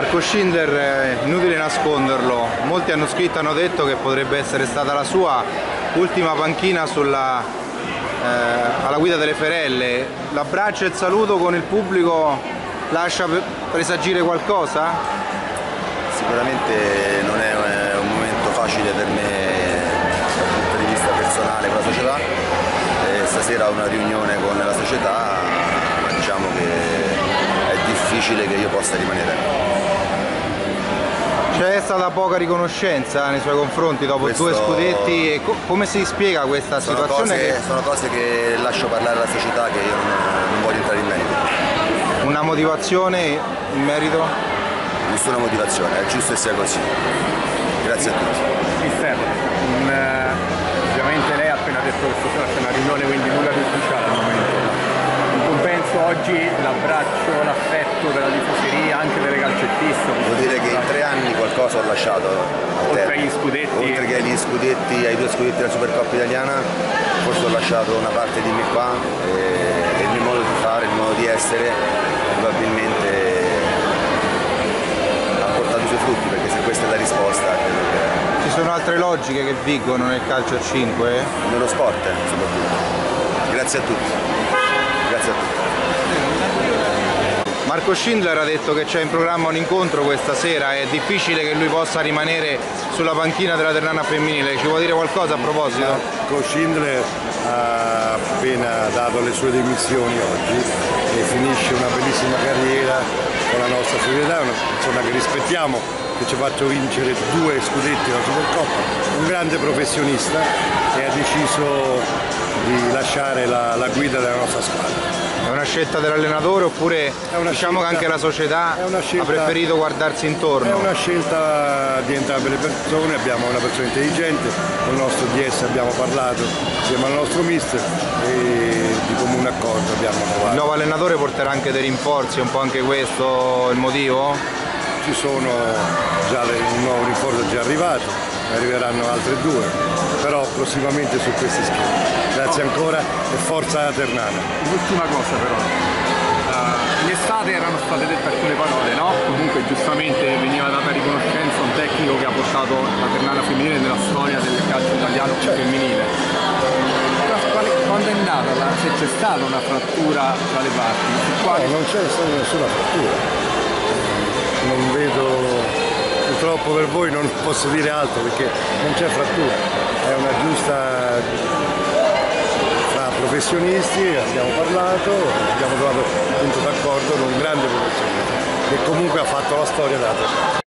Marco Schindler, eh, inutile nasconderlo, molti hanno scritto e hanno detto che potrebbe essere stata la sua ultima panchina sulla, eh, alla guida delle Ferelle. L'abbraccio e il saluto con il pubblico lascia presagire qualcosa? Sicuramente non è eh, un momento facile per me dal punto di vista personale con la società. E stasera ho una riunione con la società, diciamo che è difficile che io possa rimanere. C'è stata poca riconoscenza nei suoi confronti dopo Questo... due scudetti e co come si spiega questa sono situazione? Cose, che... Sono cose che lascio parlare alla società che io non, non voglio entrare in merito. Una motivazione in merito? Nessuna motivazione, è giusto che sia così. Grazie a tutti. Mister, ovviamente lei ha appena detto che stasera c'è una riunione quindi nulla di ufficiale al momento. In compenso oggi l'abbraccio, l'affetto della tifoseria, anche delle calcettiste. Devo dire che in tre anni qualcosa ho lasciato Oltre agli scudetti. Oltre che agli scudetti, ai due scudetti della Supercoppa italiana, forse ho lasciato una parte di me qua e, e il mio modo di fare, il modo di essere probabilmente ha portato i suoi frutti perché se questa è la risposta credo che... Ci sono altre logiche che vigono nel calcio a 5? Nello sport soprattutto. Grazie a tutti. Grazie a tutti. Marco Schindler ha detto che c'è in programma un incontro questa sera, è difficile che lui possa rimanere sulla panchina della Ternana femminile, ci vuole dire qualcosa a proposito? Marco Schindler ha appena dato le sue dimissioni oggi e finisce una bellissima carriera con la nostra società, una persona che rispettiamo, che ci ha fatto vincere due scudetti alla Supercoppa, un grande professionista e ha deciso di lasciare la, la guida della nostra squadra. È una scelta dell'allenatore oppure diciamo scelta, che anche la società scelta, ha preferito guardarsi intorno? È una scelta di entrambe le persone, abbiamo una persona intelligente, con il nostro DS abbiamo parlato insieme al nostro mister e di comune accordo abbiamo trovato. Il nuovo allenatore porterà anche dei rinforzi, è un po' anche questo il motivo? Ci sono già un nuovo rinforzo già arrivato, ne arriveranno altre due, però prossimamente su questi schemi. Grazie ancora e forza Ternana. L'ultima cosa però, uh, in estate erano state dette alcune parole, no? Comunque giustamente veniva data riconoscenza a un tecnico che ha portato la Ternana femminile nella storia del calcio italiano certo. femminile. Quando è nata, se c'è stata una frattura tra le parti? Quali... No, non c'è stata nessuna frattura. Purtroppo per voi non posso dire altro perché non c'è frattura, è una giusta professionisti, abbiamo parlato, abbiamo trovato un punto d'accordo con un grande professionista che comunque ha fatto la storia data.